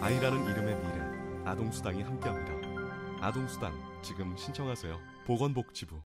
아이라는 이름의 미래 아동수당이 함께합니다. 아동수당 지금 신청하세요. 보건복지부